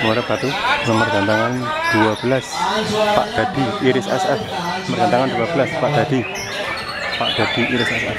Muara Batu nomor gantangan 12 Pak Dadi Iris SF nomor gantangan 12 Pak Dadi. Pak Dadi Iris SF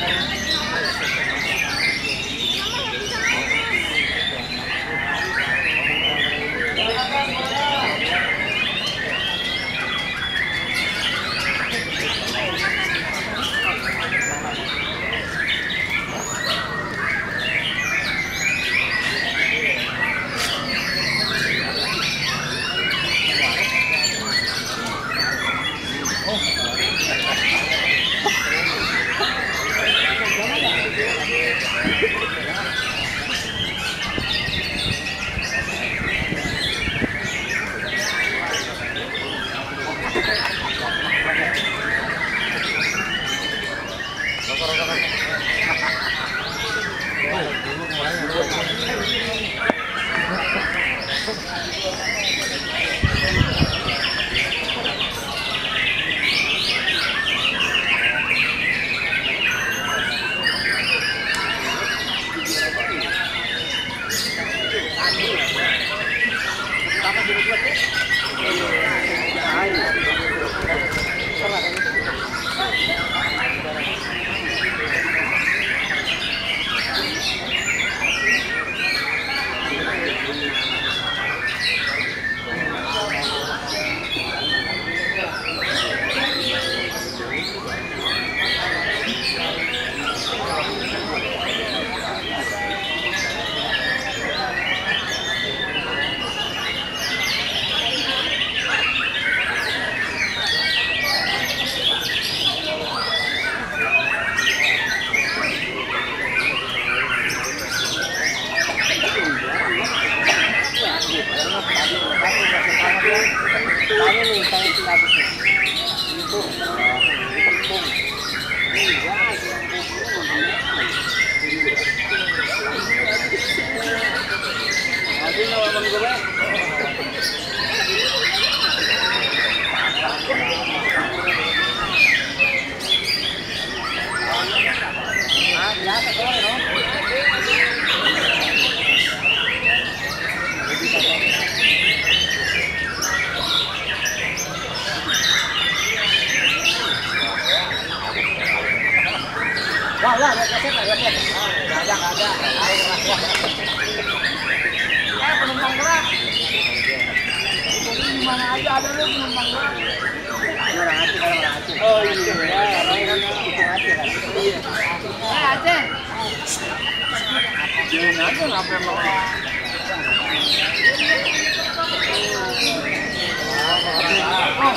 Yeah. Thank you. Lihat lihat. Enggak ada, enggak ada. Ayo, wah. Eh, penumpang gerak. Di mana aja ada lu penumpang gerak. Orang Aceh kan orang Aceh. Oh iya, orang kan itu Aceh kan. Iya. Eh, Aceh. Jangan aja ngapain lo. Oh,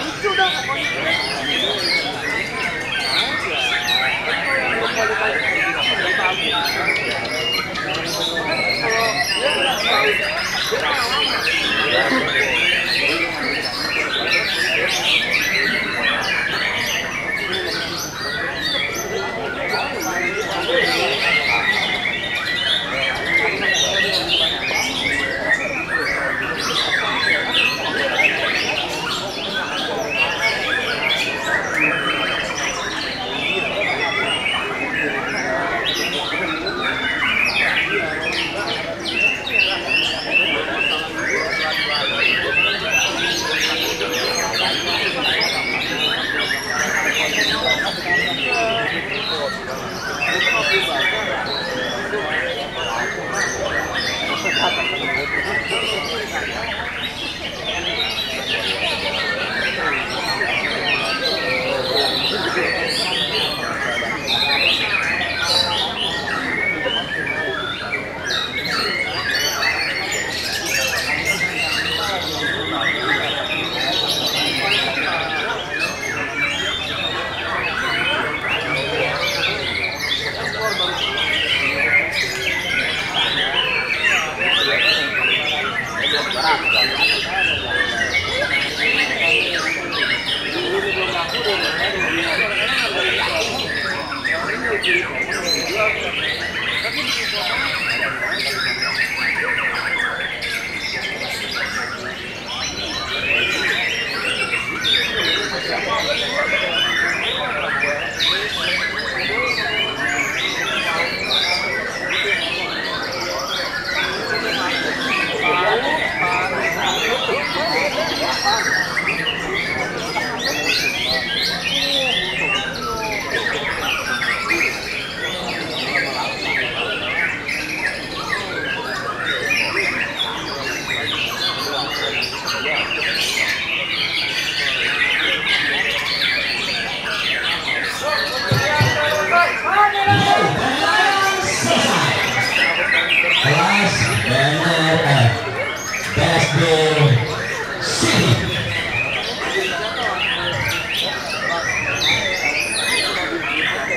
Lucu dong pokoknya. Thank you.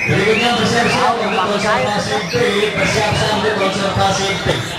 Berikutnya bersiap-siap untuk konservasi B, bersiap-siap untuk konservasi B.